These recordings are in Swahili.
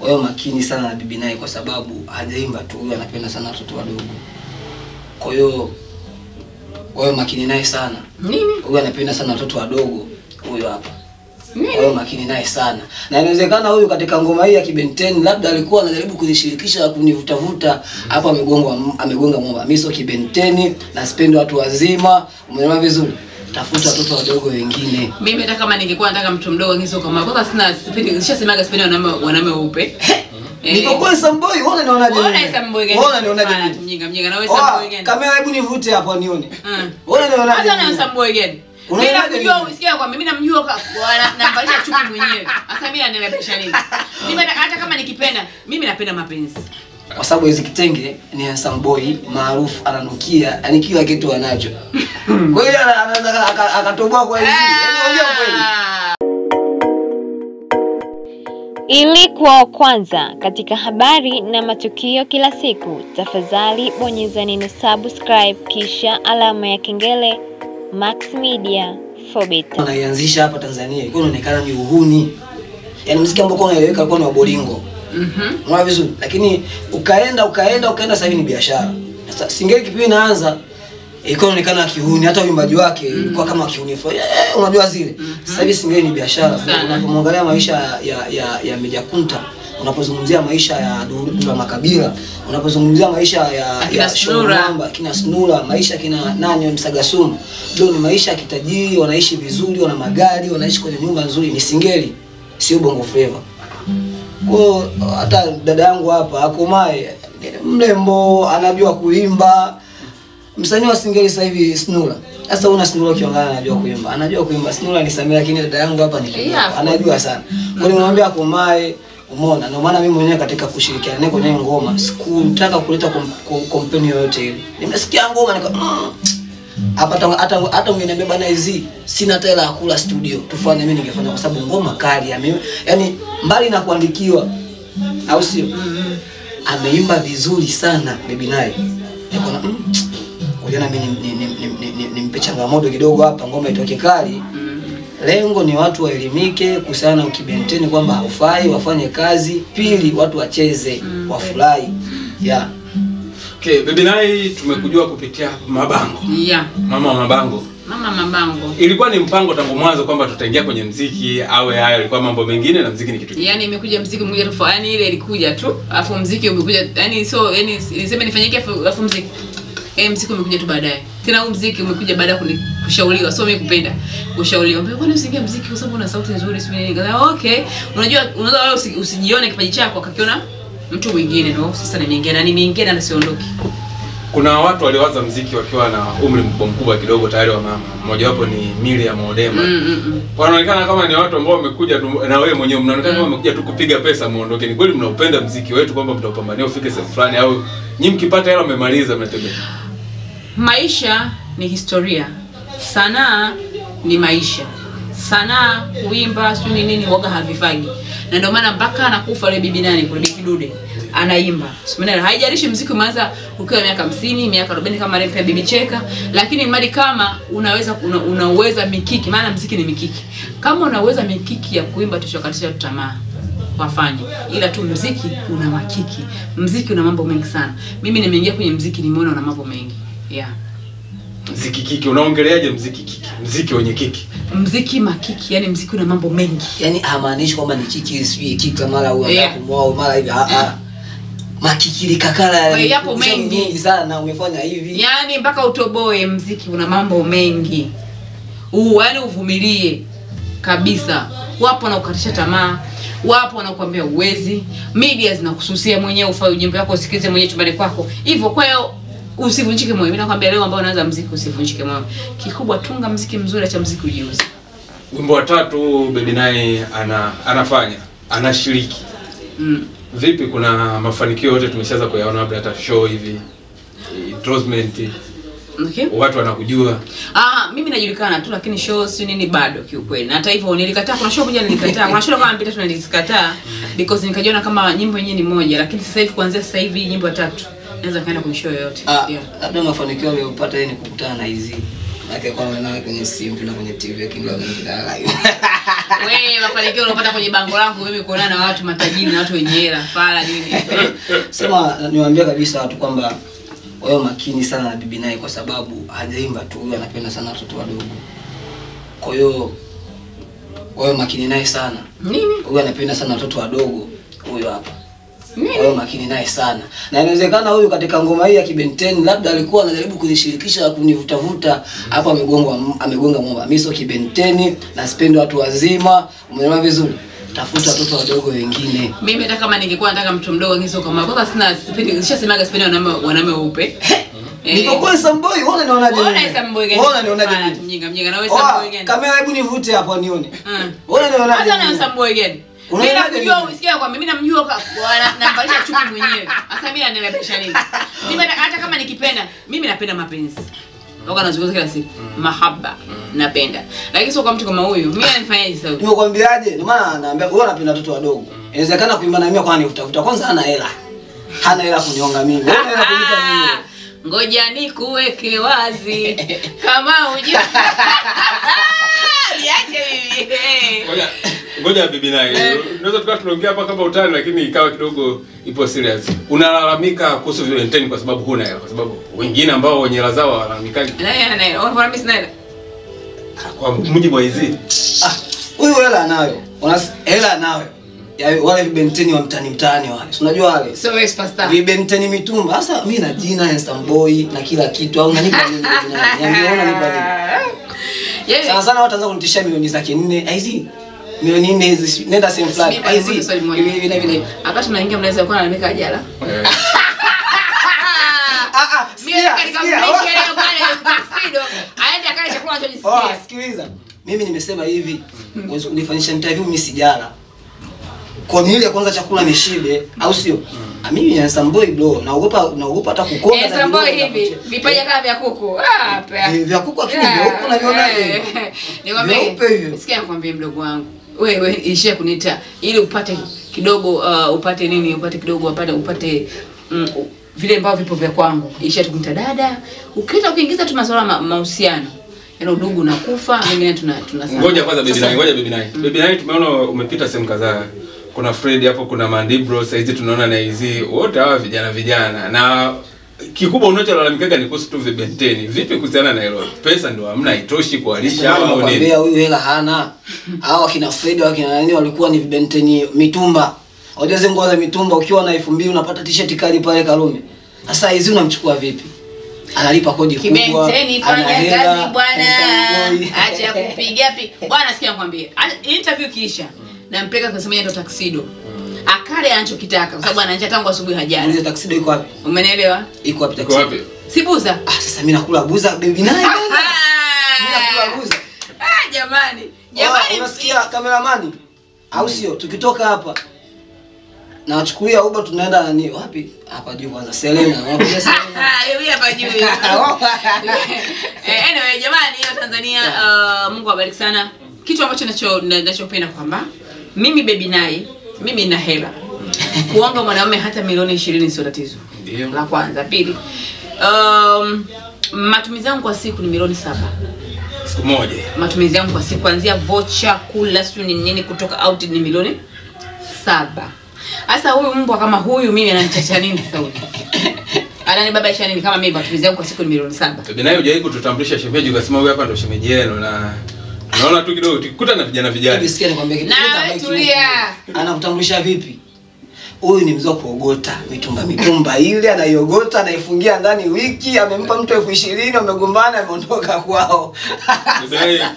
wawe makini sana na bibi naye kwa sababu hajaimba tu huyo anapenda sana watoto wadogo. Kwa hiyo wawe makini naye sana. Nini? Huyo anapenda sana watoto wadogo huyo hapa. Wawe makini naye sana. Na inawezekana huyu katika ngoma hii ya kibenteni labda alikuwa anajaribu kunishirikisha kunivutavuta hapo amegonga amegonga mwamba mimi sio kibenteni na sipendi watu wazima umeona vizuri tafuta watoto wadogo wengine Mimi hata kama ningekuwa nataka mtu mdogo ngizo kama kwanza sina sipendi nishasemaga sipendi wanaume wanaume weupe. Eh. nilipokuwa Samboi wewe unaonaje? Wewe mimi? unaisa mboi gani? Wewe unanionaje Ah, mimi? Mjinga mjinga na wewe samboi gani? kamera hebu nivute hapo nione wewe unanionaje Hata na samboi gani? Unaonaje mimi? usikia kwa mimi namjua kwa na- namvalisha chupi mwenyewe. Sasa mimi ananilepesha nini? Mimi hata kama nikipenda, mimi napenda mapenzi. Kwa sababu hizi kitenge ni handsome boy maarufu ananukia yani kila kitu anacho kwa hiyo anaweza akatoboa kwa hizi Anaongea ongea Ah. Ili kuwa wa kwanza katika habari na matukio kila siku, tafadhali bonyeza neno subscribe kisha alama ya kengele. Max Media for better. hapa Tanzania ilikuwa inaonekana ni uhuni yaani mziki ambao unaeleweka ulikuwa ni wa bolingo Mhm. unaona vizuri. Lakini ukaenda ukaenda ukaenda sasa hivi ni biashara. Sasa singeli kipindi inaanza ilikuwa inaonekana kihuni hata uimbaji wake ilikuwa kama kihuni fulani. eh, unajua zile. Mm -hmm. sasa hivi singeli ni biashara. Unapomwangalia maisha ya ya ya Meja Kunta unapozungumzia maisha ya Dula Makabila unapozungumzia maisha ya Akina ya. Shomamba kina Snura maisha kina nani wa Msagasumu ndio ni maisha ya kitajiri wanaishi vizuri wana magari wanaishi kwenye nyumba nzuri. Ni singeli. Sio bongo flava kwa hata dada yangu hapa akomae mrembo anajua kuimba. Msanii wa singeli sasa hivi Snula. sasa una Snula kiongana anajua kuimba. Anajua kuimba. Snula ni Samia lakini dada yangu hapa ni. Yeah, anajua sana. Kwa hiyo nimwambia akomae umeona? Ndio maana mimi mwenyewe katika kushirikiana naye kwenye ngoma sikutaka kuleta kom- kom- kompeni yoyote ile. Nimesikia ngoma nika mm, hapa hata hata ungeniambia bana hizi sina hata hela ya kula studio. Tufanye mimi ningefanya kwa sababu ngoma kali ya mimi, yani mbali na kuandikiwa au sio? Ameimba vizuri sana baby naye nikaona mm, kujana na mimi nimpe ni, ni, ni, ni, ni, nimpe changamoto kidogo hapa ngoma itoke kali. Lengo ni watu waelimike kuhusiana na ukibenteni kwamba haufai wafanye kazi. Pili watu wacheze wafurahi. Yeah. Okay, Baby Nai tumekujua kupitia mabango. Yeah. Mama wa mabango. Mama mabango. Ilikuwa ni mpango tangu mwanzo kwamba tutaingia kwenye mziki awe hayo ilikuwa mambo mengine na mziki ni kitu. Yaani imekuja mziki mmoja tu, Yaani ile ilikuja tu, afu mziki umekuja. Yaani so yaani niseme nifanyike afu afu mziki. Eh, mziki umekuja tu baadaye. Tena huu mziki umekuja baada ya kushauriwa, sio mimi kupenda. Kushauriwa. Mbona kwani usiingie mziki kwa sababu una sauti nzuri sio nini? Okay. Unajua unaweza wewe usijione kipaji chako akakiona mtu mwingine ndio sasa nimeingia na nimeingia na nisiondoke. Kuna watu waliwaza mziki wakiwa na umri mkubwa mkubwa kidogo tayari wa mama. Mmoja wapo ni Miriam Odema. Mm, mm, mm. Wanaonekana kama ni watu ambao wamekuja tu na wewe mwenyewe mnaonekana kama wamekuja tu kupiga pesa muondoke. Ni kweli mnaupenda mziki wetu kwamba mtaupambania ufike sehemu fulani au nyinyi mkipata hela mmemaliza mnatembea. Maisha ni historia, sanaa ni maisha. Sanaa, kuimba, sio ni nini, waga havifagi, na ndio maana mpaka anakufa yule bibi nani kule bibi Dude anaimba. Simenelewa, haijalishi mziki umeanza ukiwa miaka 50, miaka 40 kama rap ya bibi Cheka, lakini mali kama unaweza una, unaweza mikiki, maana mziki ni mikiki. Kama unaweza mikiki ya kuimba tushakatisha tamaa wafanye. Ila tu mziki una makiki. Mziki una mambo mengi sana. Mimi nimeingia kwenye mziki nimeona una mambo mengi. Yeah Mziki kiki unaongeleaje mziki kiki? Mziki wenye kiki. mziki makiki yani mziki una mambo mengi yani hamaanishi kwamba ni kiki sijui kika mara huyo Yeah. yeah. kumwoa mara hivi ah ah makikili kakala Kwa yapo mengi. sana umefanya hivi yani mpaka utoboe mziki una mambo mengi uu yani uvumilie kabisa wapo wanakukatisha tamaa wapo wanakuambia uwezi media zinakususia mwenyewe ufai ujimbo wako usikize mwenyewe chumbani kwako hivyo kwa hiyo usivunjike moyo mimi nakwambia leo ambao unaanza mziki usivunjike moyo kikubwa tunga mziki mzuri acha mziki ujiuze Wimbo wa tatu Baby Nai ana anafanya, anashiriki. mm. Vipi, kuna mafanikio yote tumeshaanza kuyaona, labda hata show hivi endorsement, okay watu wanakujua. Ah, mimi najulikana tu lakini show si nini bado kiukweli. Na hata hivyo nilikataa kuna show moja nilikataa. Kuna show kama mpita tu nilizikataa because nikajiona kama nyimbo yenyewe ni moja lakini sasa hivi kuanzia sasa hivi nyimbo tatu naweza kaenda kwenye show yoyote. ah Yeah. labda mafanikio aliyopata yeye ni kukutana na hizi Maana kwa maana kwenye simu na kwenye TV lakini leo na kidala live wewe mafanikio unapata kwenye bango langu mimi kuonana na watu matajiri na watu wenye hela fala nini. Sema niwaambia kabisa watu kwamba wawe makini sana na bibi naye kwa sababu hajaimba tu huyo anapenda sana watoto wadogo. Kwa hiyo wawe makini naye sana. Nini? Huyo anapenda sana watoto wadogo huyo hapa wawe makini naye sana na inawezekana huyu katika ngoma hii ya kibenteni labda alikuwa anajaribu kunishirikisha na kunivutavuta hapo mm. amegonga amegonga mwamba mimi sio kibenteni na sipendi watu wazima umeelewa vizuri tafuta watoto wadogo wengine mimi hata kama ningekuwa nataka mtu mdogo ngizo kama kwa sina sipendi nishasemaga sipendi wanaume wanaume weupe Eh. nikokuwa Samboy, Ona mimi? Mbowe gani? Wewe unanionaje Fala, mimi? mjinga mjinga na wewe Samboy gani? kamera hebu nivute hapo nione Mm. wewe unanionaje Hata na mimi? Samboy gani? Mimi namjua usikia kwamba mimi namjua namvalisha chupi mwenyewe. Sasa mimi ananibebesha nini? Mimi hata- kama nikipenda, mimi napenda mapenzi. Waka nazungumza kila siku. Mahaba. Napenda. Lakini sio kwa mtu kama huyu. Mimi ananifanyaje sasa? nimekwambiaje ndio maana naambia wewe unapenda watoto wadogo inawezekana kuimba na mimi kwani utafuta kwanza hana hela hana hela kunionga mimi wewe hela kunipa mimi Ah, Ngoja nikuweke wazi kama hujua. Niache mimi. Ngoja bibi naye. Unaweza tukawa tunaongea hapa kama utani lakini ikawa kidogo ipo serious. Unalalamika kuhusu Valentine kwa sababu huna hela kwa sababu wengine ambao wenye hela zao wanalalamika naye ana hela? Unafahamu mimi sina hela? kwa mujibu wa hizi. Ah, huyu hela anayo una hela anayo ya wale vibenteni wa mtani mtani wale si unajua wale so yes, superstar. vibenteni mitumba sasa mimi na jina handsome boy na kila kitu au nanipa nini bibi naye? nipa nini sana sana wataanza kunitishia milioni zake nne aizi nne hizi nenda sehemu fulani. Hizi. vile vile Wakati mnaingia mnaweza kuwa nalamika ajala. Eh, ah ah Oh, sikiliza. Mimi nimesema hivi unifanyisha kunifanyisha interview mimi sijala kwa nini ya kwanza chakula ni shibe au sio Ah, mimi ni samboy boy bro naogopa naogopa hata kukonda Eh, na sambo hivi, vipaja kama vya kuku. Ah. Eh, vya kuku lakini Ah, vyeupe unavionaje eh, nikwambie, sikia nikwambie mdogo wangu. Wewe ishia kunita ili upate kidogo uh, upate nini? Upate kidogo upate upate mm, vile ambavyo vipo vya kwangu. Ishia tukunita dada. Ukiita ukiingiza tu masuala ma- mahusiano. Yaani udugu unakufa, mengine tuna tuna Ngoja kwanza bibi nai, ngoja bibi naye. Bibi nai tumeona umepita sehemu kadhaa. Kuna Fred hapo, kuna Mandibro, sasa hizi tunaona na hizi wote hawa vijana vijana na kikubwa unacholalamikaga ni kuhusu tu vibenteni. Vipi kuhusiana na hilo? Pesa ndio hamna haitoshi kuwalisha au nini? nakwambia huyu hela hana hao akina Fred wakina nani walikuwa ni vibenteni mitumba Wajaze nguo za mitumba ukiwa na elfu mbili unapata t-shirt kali pale Karume. Sasa hizi unamchukua vipi? Analipa kodi kubwa. Kibenteni fanya kazi bwana, acha kupiga pi. Bwana sikia nikwambie. Interview kiisha. Nampeleka kwa yeye ndo taksido. Akale anachokitaka kwa sababu anaacha tangu asubuhi hajali Muulize taksido iko wapi? Umenielewa? Iko wapi Iko taksido? wapi? Sibuza. Ah, sasa mimi nakula buza baby naye. Mimi nakula Ah, buza. Ah, jamani. Oh, Jamani. unasikia kameramani? Au sio? Tukitoka hapa na wachukulia Uber tunaenda nani wapi? Hapa juu kwanza Selena. wapi Selena. Ah, yeye hapa juu. Eh, anyway jamani hiyo Tanzania uh, Mungu awabariki sana. Kitu ambacho ninacho nachopenda kwamba mimi baby naye mimi na hela. Kuonga mwanaume hata milioni 20 sio tatizo. Ndio. La kwanza, pili. Um, matumizi yangu kwa siku ni milioni saba. Siku moja. Matumizi yangu kwa siku kuanzia vocha, kula, sio ni nini kutoka out ni milioni saba. Sasa huyu mbwa kama huyu mimi ananichacha nini huyu? Ananibabaisha nini kama mimi matumizi yangu kwa siku ni milioni saba? Bibi naye hujawahi kututambulisha shemeji ukasema huyu hapa ndo shemeji yenu na naona tu kidogo tukikuta na vijana vijana. Hivi sikia nikwambie kitu. Na tulia. Anakutambulisha vipi? Huyu ni mzee wa kuogota mitumba mitumba ile anaiogota anaifungia ndani wiki amempa mtu elfu ishirini amegombana ameondoka kwao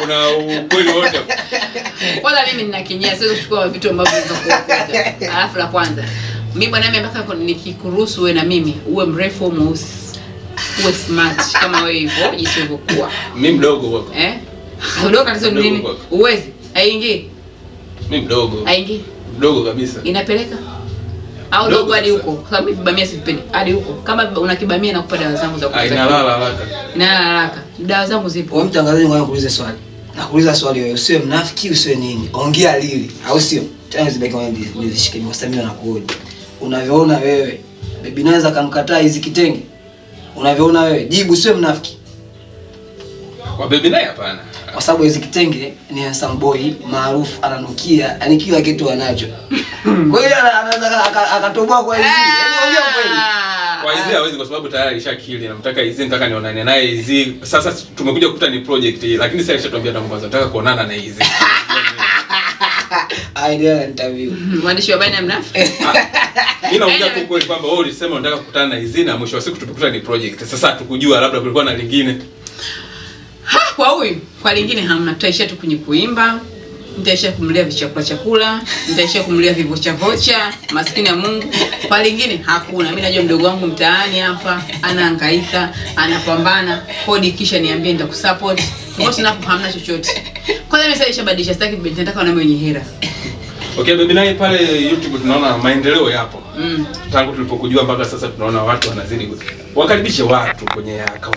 kuna ukweli wote. Kwanza mimi nina kinyia, siwezi kuchukua vitu ambavyo. Alafu la kwanza, mimi bwana mimi mpaka nikikuruhusu wewe na mimi uwe mrefu mweusi, uwe smart kama wewe hivyo jinsi ulivyokuwa. Mimi mdogo wako. Eh? Ndio tatizo ni nini? Uwezi. Haingii. Mimi mdogo. Haingii. Mdogo kabisa. Inapeleka au dogo hadi huko. Kwa sababu mimi vibamia sivipendi. Hadi huko. Kama una kibamia na kupata dawa zangu za Ah, kukuza. inalala haraka. Inalala haraka. Dawa zangu zipo. Wewe mtangazaji, ngoja nikuulize swali. Nakuuliza swali wewe, usiwe mnafiki, usiwe nini. Ongea lili, au sio? Tena zibaki kama nizishike wasamini na nakuoja. Unavyoona wewe, bibi naweza kamkataa hizi kitenge. Unavyoona wewe, jibu usiwe mnafiki. Kwa bibi naye hapana. Kwa sababu hizi kitenge ni handsome boy maarufu ananukia yani kila kitu anacho. Kwa hiyo anaweza akatoboa kwa hizi. Yaani ongea kweli. Kwa Izzy hawezi kwa sababu tayari alishakili namtaka Izzy nataka nionane naye Izzy. Sasa tumekuja kukuta ni project hii lakini sasa alishatuambia tangu mwanzo nataka kuonana na Izzy. Idea ya interview. Mwandishi wa baina Mnafu. mnafiki. Mimi naongea kwa kweli kwamba wewe ulisema unataka kukutana na Izzy na mwisho wa siku tumekuta ni project. Sasa tukujua labda kulikuwa na lingine. Ha, kwa huyu kwa lingine hamna tutaishia tu kwenye kuimba nitaishia kumlia vichakula chakula nitaishia kumlia vivocha vocha maskini ya mungu kwa lingine hakuna Mimi najua mdogo wangu mtaani hapa anahangaika anapambana kodi kisha niambie nitakusupport tofauti napo hamna chochote Kwa hiyo sasa ishabadilisha, sitaki nataka wanaume wenye hera okay baby naye pale YouTube tunaona maendeleo yapo mm. tangu tulipokujua mpaka sasa tunaona watu wanazidi wakaribishe watu kwenye account